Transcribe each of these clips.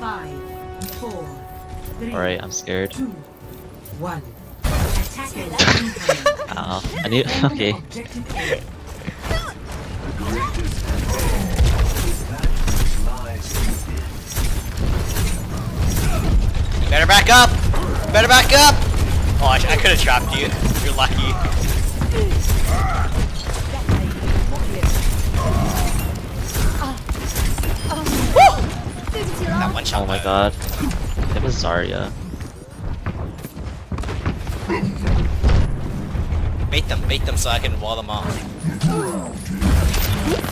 Five, four, three, Alright, I'm scared. two, one. Attackers incoming. Uh, I need. Okay. You better back up! You better back up! Oh, I, I could have trapped you. You're lucky. Oh one shot. Oh my god. It was Zarya. Bait them, bait them so I can wall them off.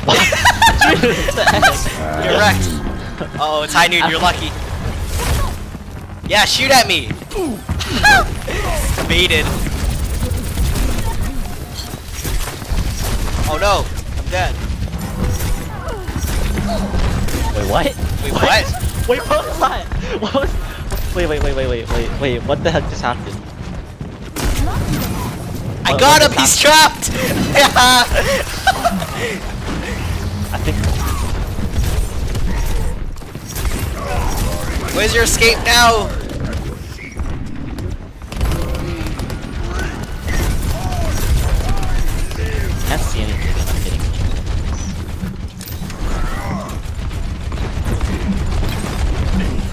You're wrecked. Oh, it's high noon, you're lucky. Yeah, shoot at me! Baited. Oh no, I'm dead. Wait, what? Wait, what? Wait, what was that? What was? Wait, wait, wait, wait, wait, wait, wait. What the heck just happened? I What- got what him, he's trapped! I think. Where's your escape now?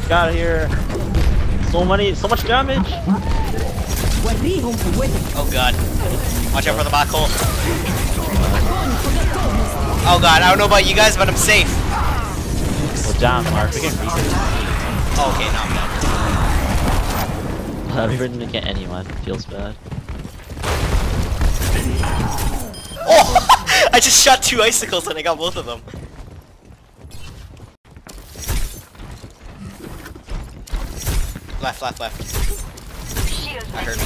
Got here. So many, so much damage. Oh god. Watch out for the black hole. Oh god, I don't know about you guys, but I'm safe. Well, down, Mark. We can reset. Oh, okay, now I'm dead. Uh, we didn't get anyone. Feels bad. Oh! I just shot two icicles and I got both of them. Left, left, left. I heard one.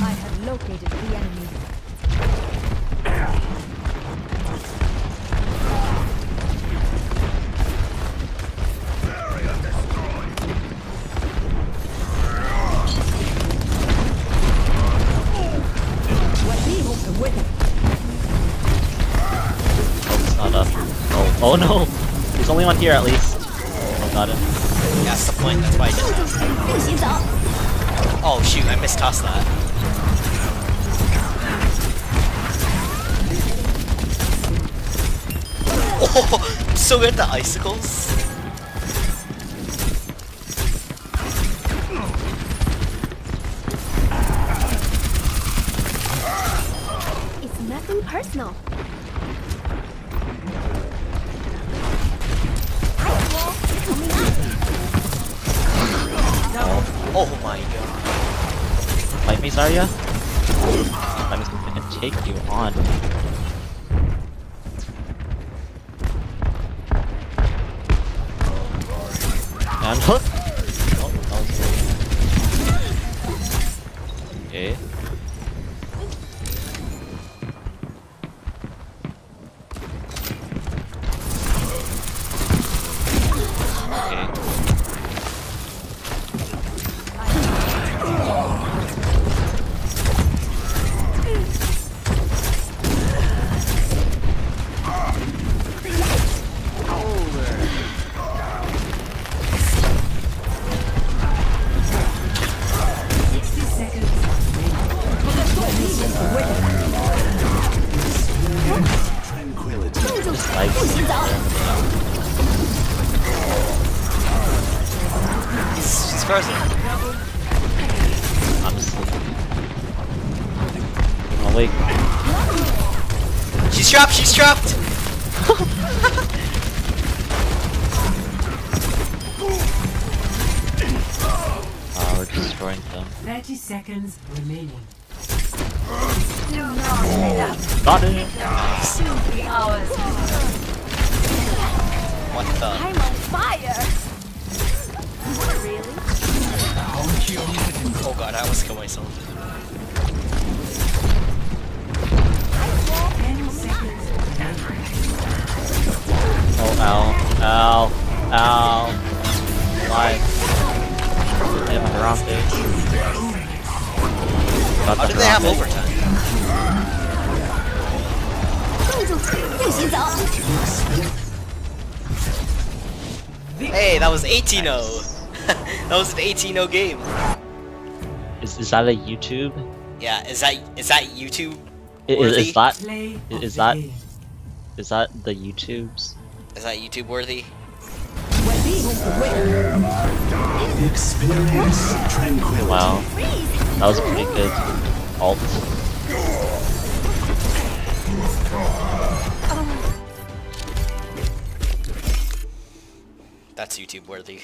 I have located the enemy. Oh, no! There's only one here at least. Oh, got it. Yeah, that's the point, that's why I did that. Oh shoot, I mistossed that. Oh, I'm so good at the icicles. It's nothing personal. Oh my god. Fight me, Zarya. I'm just gonna take you on. And hook! He's, he's. I'm asleep. I'm awake. She's trapped, she's trapped! Uh, we're destroying them. thirty seconds remaining. Got it! What the? I'm on fire! Oh god, I almost killed myself. Oh, ow. Ow. Ow. Why? They have a drop bitch. How do they have overtime? Hey, that was 18-0. that was an 18-0 game. Is, is that a YouTube? Yeah, is that is that YouTube? Is, Worthy? is that Play Is- of is the that- game. is that the YouTubes? Is that YouTube worthy? Experience tranquility. Wow, that was a pretty good ult. That's YouTube worthy.